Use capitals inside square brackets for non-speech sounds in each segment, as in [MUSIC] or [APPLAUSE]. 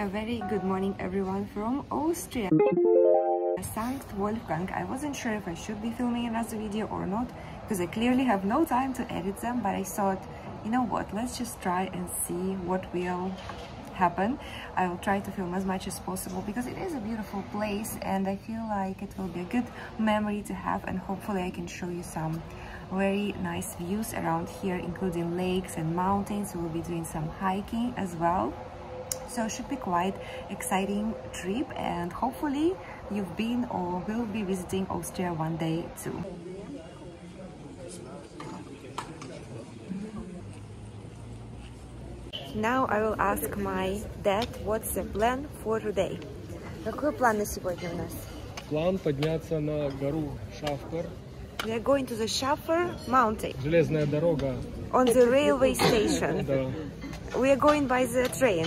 A very good morning everyone from Austria. Sankt Wolfgang. I wasn't sure if I should be filming another video or not because I clearly have no time to edit them but I thought you know what let's just try and see what will happen. I will try to film as much as possible because it is a beautiful place and I feel like it will be a good memory to have and hopefully I can show you some very nice views around here including lakes and mountains. We'll be doing some hiking as well so it should be quite exciting trip and hopefully you've been or will be visiting Austria one day too. Now I will ask my dad what's the plan for today. Какой план на сегодня у нас? План подняться на гору Шафкар. We are going to the Schafberg mountain. Железная дорога. On the railway station. да. We are going by the train.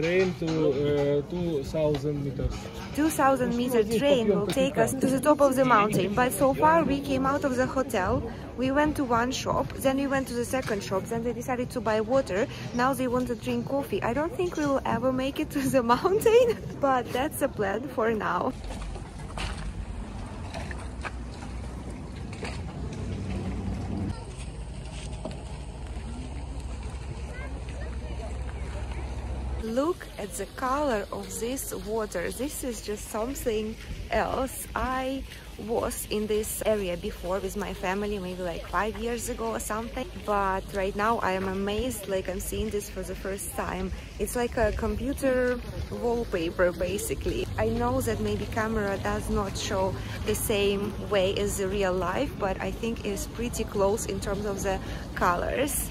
Train to uh, 2000 meters. 2000 meter train will take us to the top of the mountain but so far we came out of the hotel. We went to one shop then we went to the second shop then they decided to buy water. Now they want to drink coffee. I don't think we will ever make it to the [LAUGHS] mountain but that's the plan for now look at the color of this water. This is just something else. I was in this area before with my family maybe like five years ago or something. But right now i am amazed like i'm seeing this for the first time. It's like a computer wallpaper basically. I know that maybe camera does not show the same way as the real life but i think it's pretty close in terms of the colors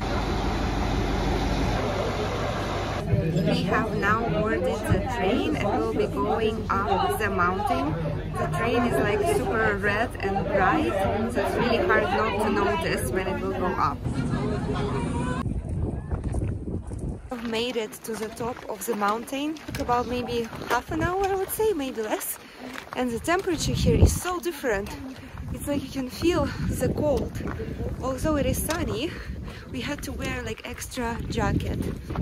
we have now boarded the train and we'll be going up the mountain. The train is like super red and bright, so it's really hard not to notice when it will go up. I've made it to the top of the mountain. Took about maybe half an hour, I would say, maybe less. And the temperature here is so different. It's like you can feel the cold. Although it is sunny, we had to wear like extra jacket.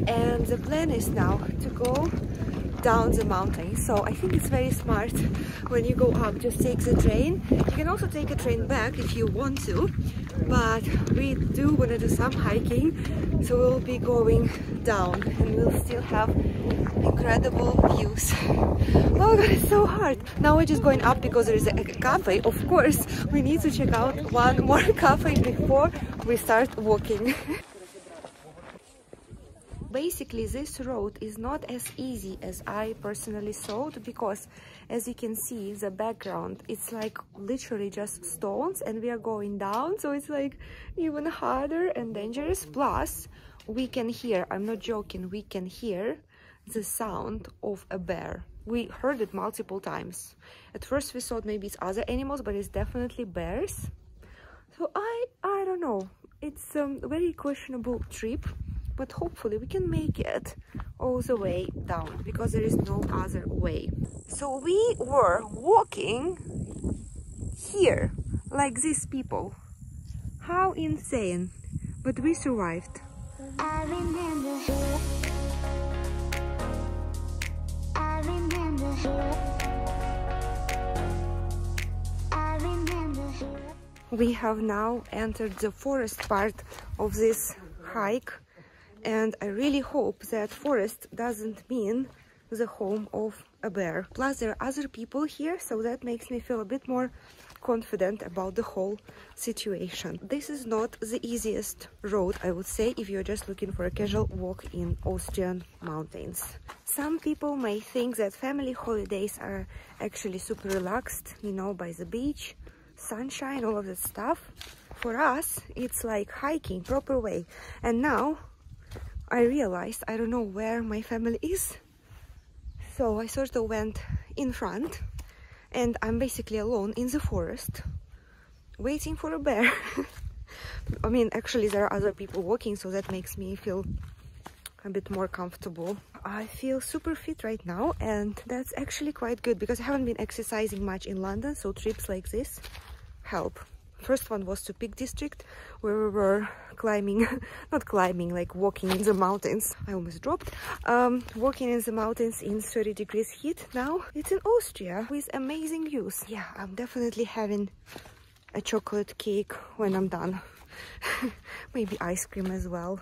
And the plan is now to go down the mountain. So I think it's very smart when you go up just take the train. You can also take a train back if you want to but we do want to do some hiking. So we'll be going down and we'll still have incredible views oh god it's so hard. Now we're just going up because there is a cafe. Of course we need to check out one more [LAUGHS] cafe before we start walking. [LAUGHS] Basically this road is not as easy as I personally thought because as you can see the background it's like literally just stones and we are going down. So it's like even harder and dangerous. Plus we can hear I'm not joking we can hear the sound of a bear we heard it multiple times. At first we thought maybe it's other animals but it's definitely bears. So I I don't know. It's um, a very questionable trip but hopefully we can make it all the way down because there is no other way. So we were walking here like these people. How insane. But we survived we have now entered the forest part of this hike and I really hope that forest doesn't mean the home of a bear. Plus there are other people here, so that makes me feel a bit more confident about the whole situation. This is not the easiest road, I would say, if you're just looking for a casual walk in Austrian mountains. Some people may think that family holidays are actually super relaxed, you know, by the beach, sunshine, all of that stuff. For us, it's like hiking proper way. And now I realized I don't know where my family is. So I sort of went in front and I'm basically alone in the forest waiting for a bear. [LAUGHS] I mean, actually there are other people walking, so that makes me feel a bit more comfortable. I feel super fit right now and that's actually quite good because I haven't been exercising much in London, so trips like this help first one was to Peak District, where we were climbing, [LAUGHS] not climbing, like walking in the mountains. I almost dropped. Um, walking in the mountains in 30 degrees heat. Now it's in Austria with amazing views. Yeah, I'm definitely having a chocolate cake when I'm done. [LAUGHS] Maybe ice cream as well.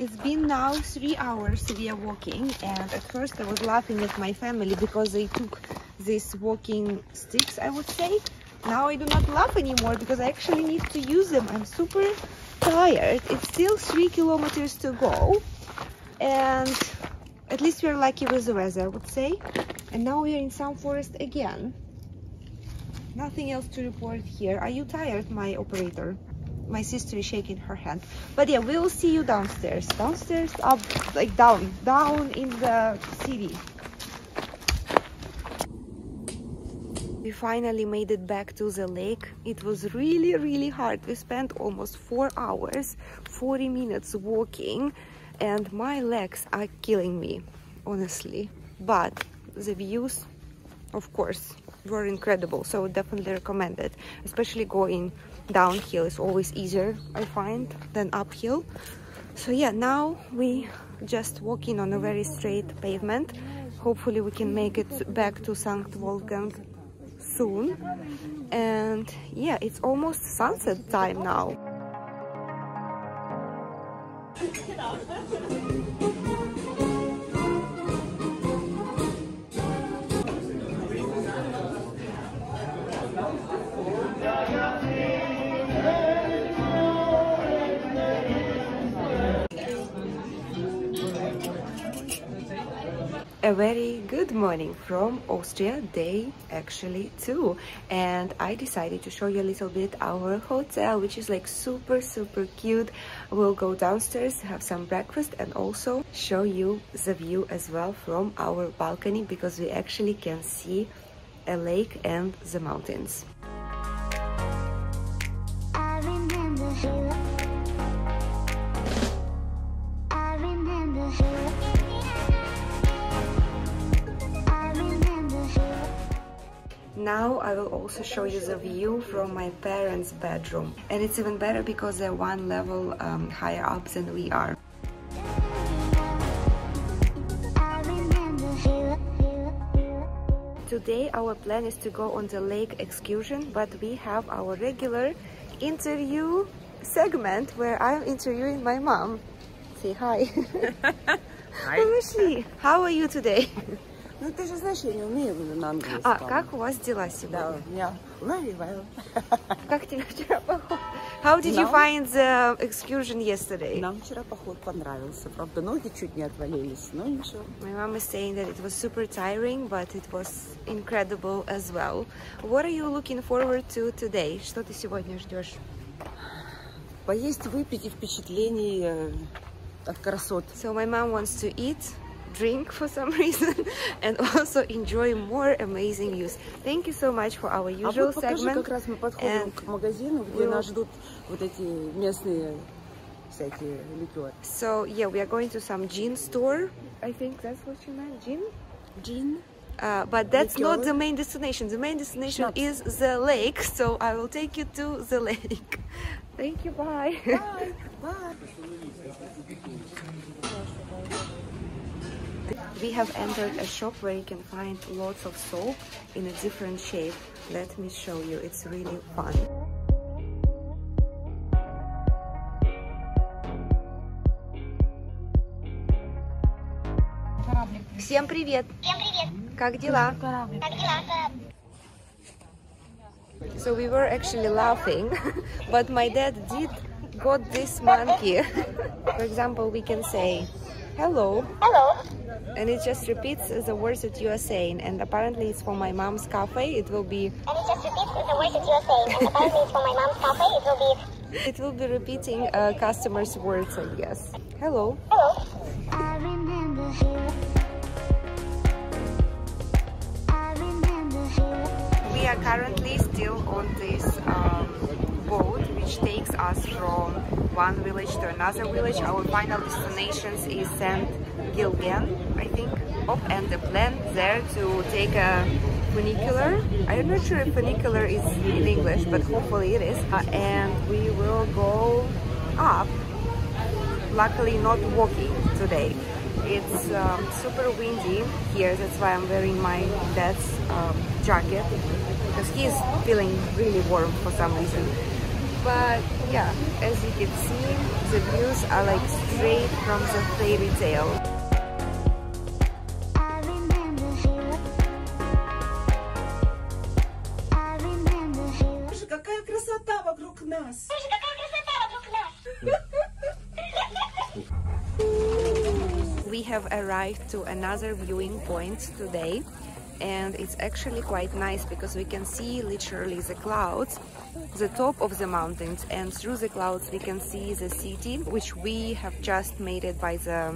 It's been now three hours we are walking and at first I was laughing at my family because they took these walking sticks I would say. Now I do not laugh anymore because I actually need to use them. I'm super tired. It's still three kilometers to go and at least we're lucky with the weather I would say. And now we are in some forest again. Nothing else to report here. Are you tired, my operator? My sister is shaking her hand. But yeah we will see you downstairs. Downstairs up like down down in the city. We finally made it back to the lake. It was really really hard. We spent almost four hours 40 minutes walking and my legs are killing me honestly. But the views of course were incredible so definitely recommend it especially going downhill is always easier I find than uphill. So yeah now we just walking on a very straight pavement. Hopefully we can make it back to St. Wolfgang soon. And yeah it's almost sunset time now [LAUGHS] a very good morning from Austria day actually two. and I decided to show you a little bit our hotel which is like super super cute we'll go downstairs have some breakfast and also show you the view as well from our balcony because we actually can see a lake and the mountains Now I will also show you the view from my parents' bedroom. And it's even better because they're one level um, higher up than we are. Today our plan is to go on the lake excursion, but we have our regular interview segment where I'm interviewing my mom. Say hi. [LAUGHS] hi. How are you today? [LAUGHS] Ну, ты же знаешь, я не умею на английском. А, как у вас дела сегодня? Да, у меня very well. [LAUGHS] Как тебе вчера поход? How did you find the excursion yesterday? Нам вчера поход понравился. Правда, ноги чуть не отвалились, но ничего. My mom is saying that it was super tiring, but it was incredible as well. What are you looking forward to today? Что ты сегодня ждешь? Поесть, выпить и впечатлений э, от красот. So my mom wants to eat drink for some [LAUGHS] reason and also enjoy more amazing views. Thank you so much for our usual а вот покажи, segment. как раз мы подходим к магазину, где we'll... нас ждут вот эти местные всякие ликеры. So yeah, we are going to some gin store. I think that's what you meant, gin? Gin. Uh, but that's Liqueur. not the main destination. The main destination Schnapps. is the lake, so I will take you to the lake. [LAUGHS] Thank you, bye. Bye. bye. [LAUGHS] We have entered a shop where you can find lots of soap in a different shape. Let me show you, it's really fun. Всем привет! Всем привет! Как дела? Как дела? So we were actually laughing, [LAUGHS] but my dad did got this monkey. [LAUGHS] For example, we can say, hello. Hello. And it just repeats the words that you are saying. And apparently it's for my mom's cafe. It will be and it just repeats the words that you are saying. And apparently it's for my mom's cafe. It will be it will be repeating uh, customers words I guess. Hello. Hello. We are currently still on this um, boat which which takes us from one village to another village. Our final destination is Saint Gilgen, I think. Oh, and the plan there to take a funicular. I'm not sure if funicular is in English, but hopefully it is. Uh, and we will go up. Luckily, not walking today. It's um, super windy here, that's why I'm wearing my dad's um, jacket because he's feeling really warm for some reason But yeah, as you can see, the views are like straight from the fairy tale. Какая красота вокруг нас! We have arrived to another viewing point today and it's actually quite nice because we can see literally the clouds the top of the mountains and through the clouds we can see the city which we have just made it by the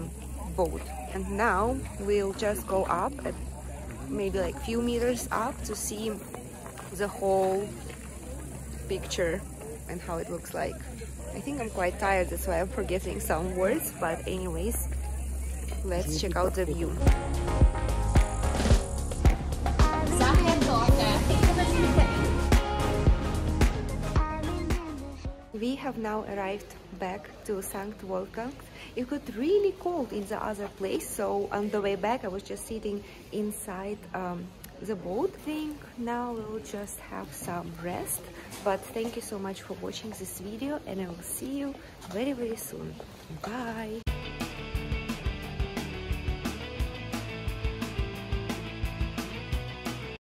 boat. And now we'll just go up maybe like few meters up to see the whole picture and how it looks like. I think I'm quite tired that's why I'm forgetting some words but anyways let's check out the view We have now arrived back to Sankt Wolfgang. It got really cold in the other place, so on the way back I was just sitting inside um, the boat. I think now we'll just have some rest, but thank you so much for watching this video and I will see you very very soon. Bye!